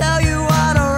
tell you I don't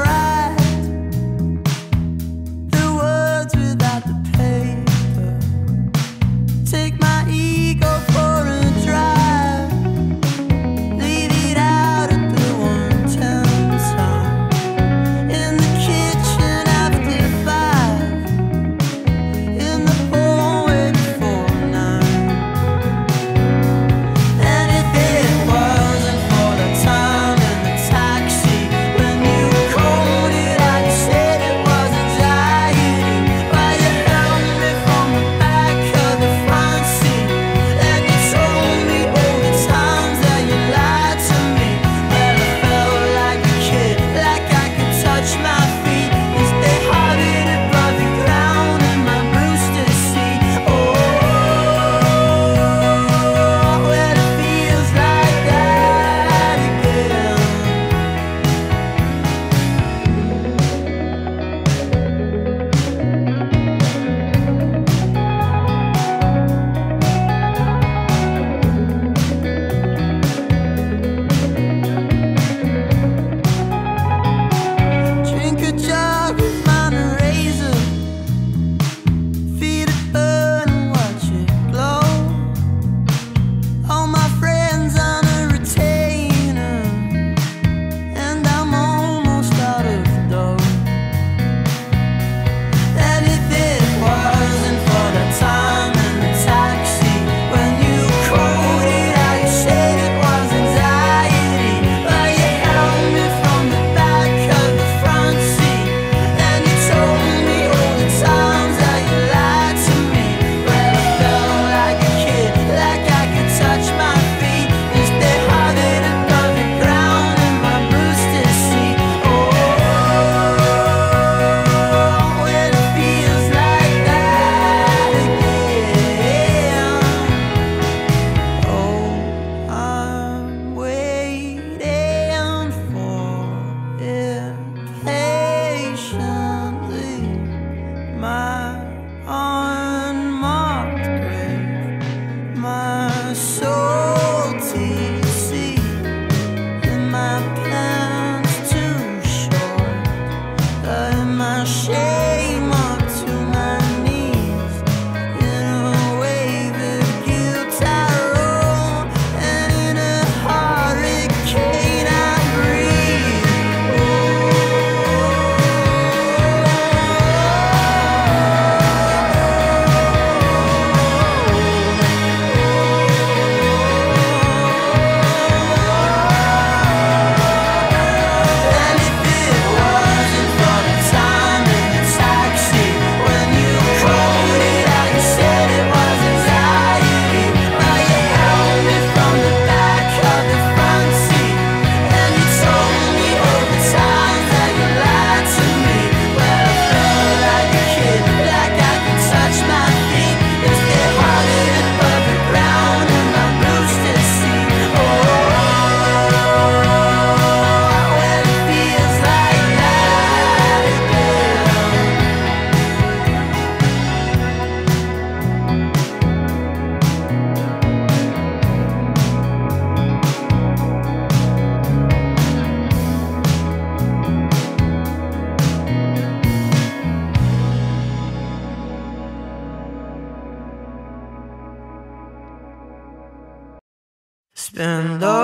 Spend all